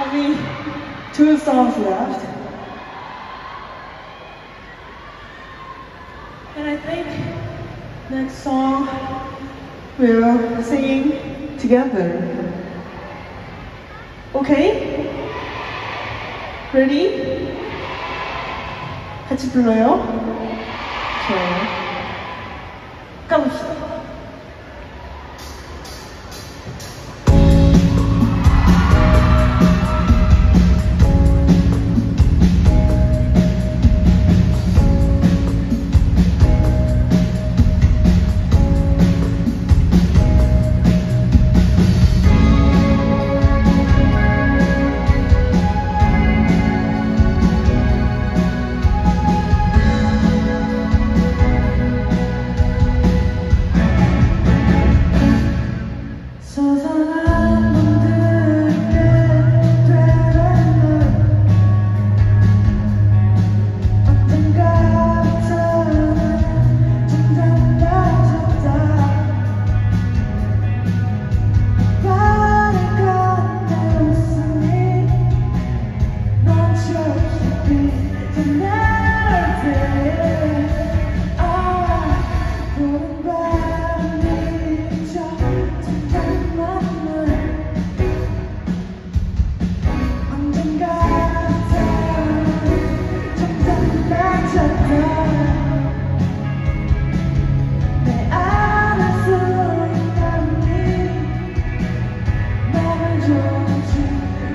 Only two songs left. And I think next song we're singing together. Okay? Ready? 같이 불러요. 좋아요. 가봅시다.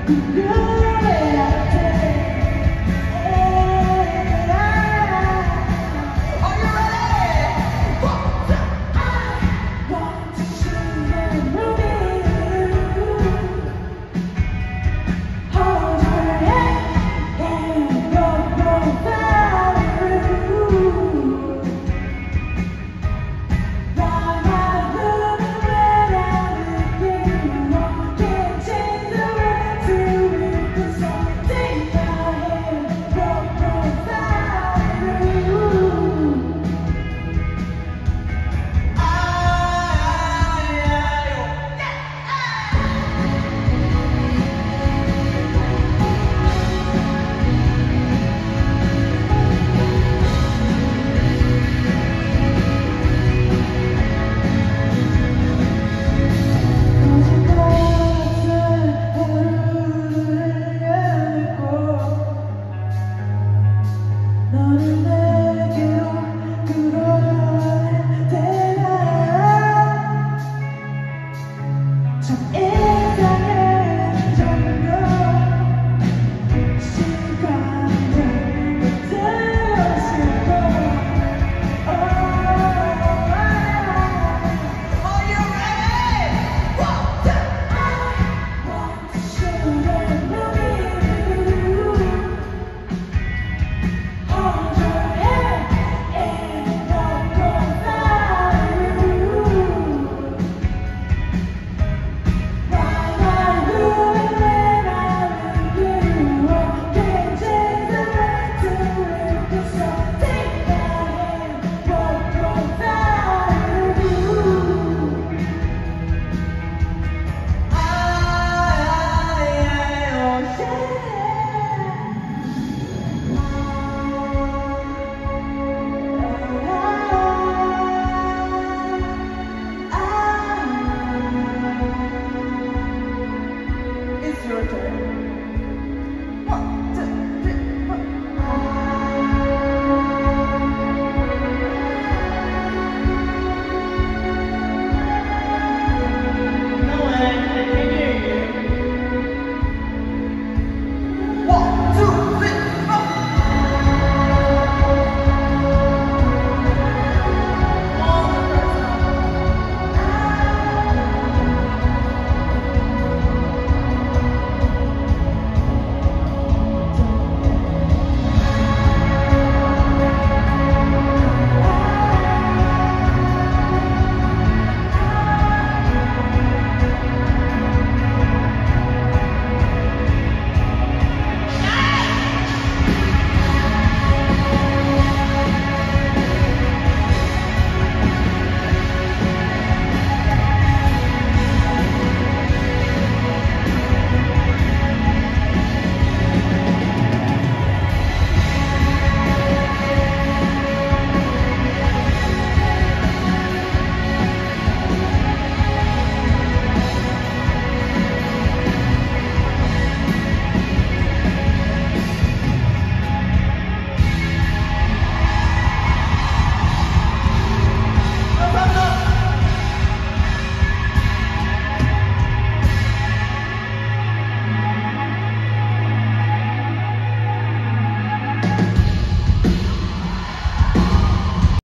Yeah. Love.